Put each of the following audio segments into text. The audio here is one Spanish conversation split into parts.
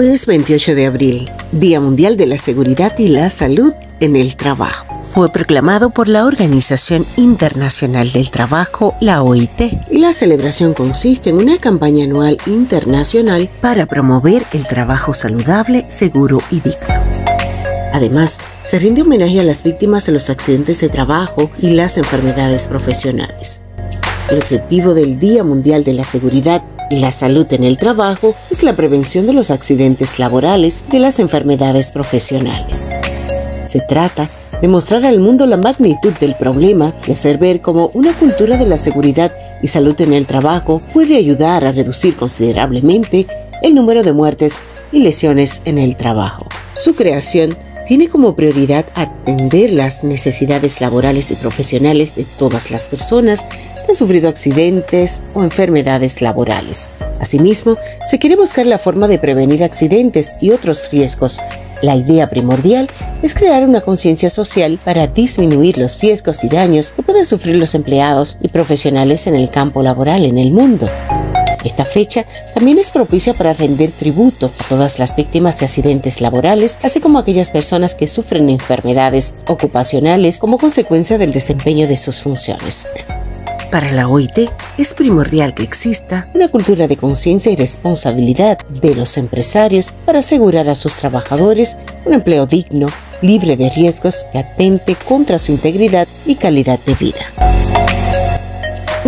Es 28 de abril, Día Mundial de la Seguridad y la Salud en el Trabajo. Fue proclamado por la Organización Internacional del Trabajo, la OIT. La celebración consiste en una campaña anual internacional para promover el trabajo saludable, seguro y digno. Además, se rinde homenaje a las víctimas de los accidentes de trabajo y las enfermedades profesionales. El objetivo del Día Mundial de la Seguridad la salud en el trabajo es la prevención de los accidentes laborales y de las enfermedades profesionales. Se trata de mostrar al mundo la magnitud del problema y hacer ver cómo una cultura de la seguridad y salud en el trabajo puede ayudar a reducir considerablemente el número de muertes y lesiones en el trabajo. Su creación tiene como prioridad atender las necesidades laborales y profesionales de todas las personas que han sufrido accidentes o enfermedades laborales. Asimismo, se quiere buscar la forma de prevenir accidentes y otros riesgos. La idea primordial es crear una conciencia social para disminuir los riesgos y daños que pueden sufrir los empleados y profesionales en el campo laboral en el mundo. Esta fecha también es propicia para rendir tributo a todas las víctimas de accidentes laborales, así como a aquellas personas que sufren enfermedades ocupacionales como consecuencia del desempeño de sus funciones. Para la OIT es primordial que exista una cultura de conciencia y responsabilidad de los empresarios para asegurar a sus trabajadores un empleo digno, libre de riesgos que atente contra su integridad y calidad de vida.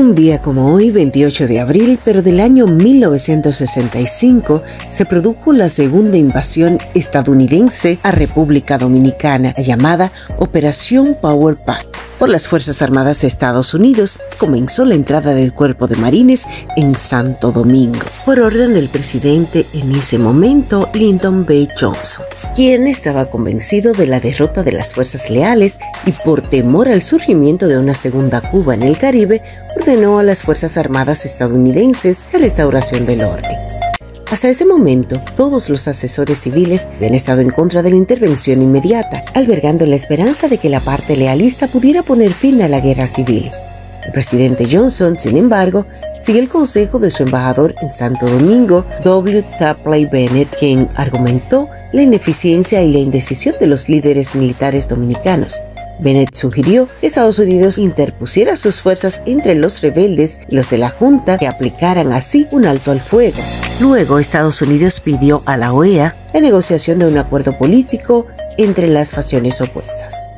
Un día como hoy, 28 de abril, pero del año 1965, se produjo la segunda invasión estadounidense a República Dominicana, llamada Operación Power Pack por las Fuerzas Armadas de Estados Unidos, comenzó la entrada del Cuerpo de Marines en Santo Domingo, por orden del presidente en ese momento, Lyndon B. Johnson, quien estaba convencido de la derrota de las fuerzas leales y por temor al surgimiento de una segunda Cuba en el Caribe, ordenó a las Fuerzas Armadas estadounidenses la restauración del orden. Hasta ese momento, todos los asesores civiles habían estado en contra de la intervención inmediata, albergando la esperanza de que la parte lealista pudiera poner fin a la guerra civil. El presidente Johnson, sin embargo, siguió el consejo de su embajador en Santo Domingo, W. Tapley Bennett, quien argumentó la ineficiencia y la indecisión de los líderes militares dominicanos, Bennett sugirió que Estados Unidos interpusiera sus fuerzas entre los rebeldes y los de la Junta que aplicaran así un alto al fuego. Luego, Estados Unidos pidió a la OEA la negociación de un acuerdo político entre las facciones opuestas.